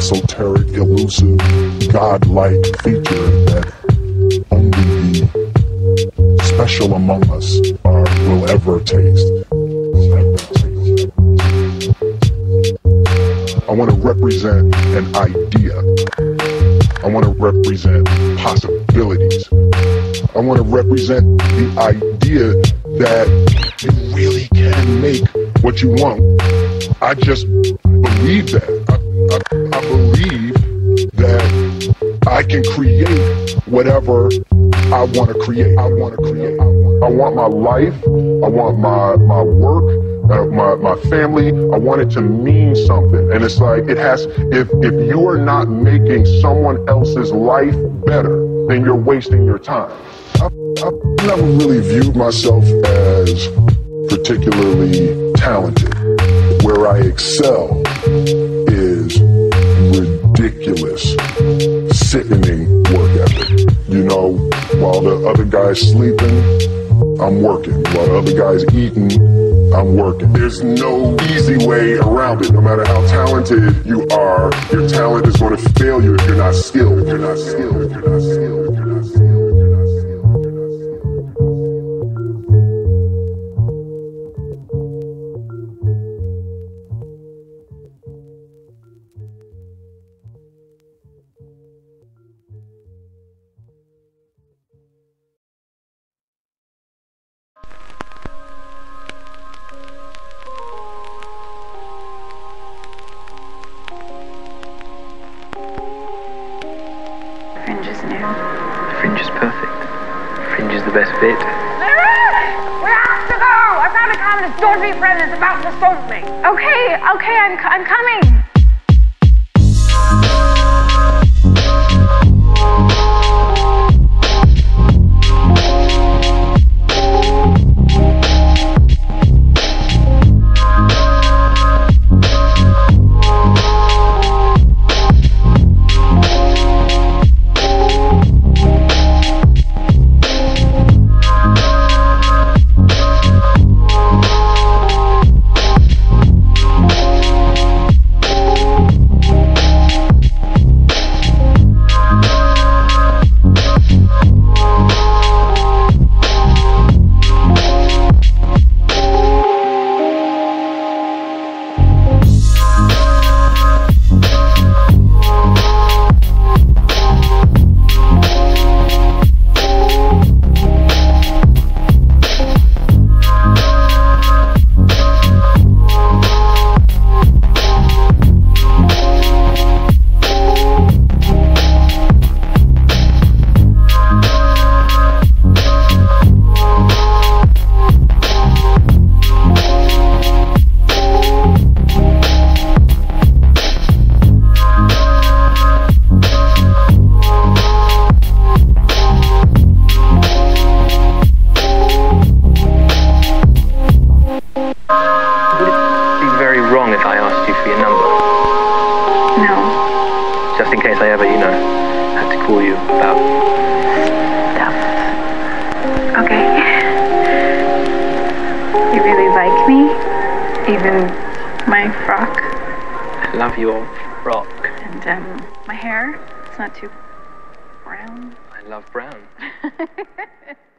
esoteric, elusive, godlike feature that only the special among us are, will ever taste. I want to represent an idea. I want to represent possibilities. I want to represent the idea that you really can make what you want. I just believe that. I, I, I believe that I can create whatever I want to create. I want to create. I want, my life. I want my my work. Uh, my my family. I want it to mean something. And it's like it has. If if you are not making someone else's life better, then you're wasting your time. I've, I've never really viewed myself as particularly talented. Where I excel ridiculous, sickening work ethic. You know, while the other guy's sleeping, I'm working. While the other guy's eating, I'm working. There's no easy way around it. No matter how talented you are, your talent is going to fail you if you're not skilled. If you're not skilled. If you're not skilled. Fringe is new. Fringe is perfect. Fringe is the best bit. We have to go! I found a communist dodgy friend that's about to stomp me. Okay, okay, I'm, c- I'm coming. You really like me? Even my frock I love your frock. and um, my hair. It's not too brown. I love brown.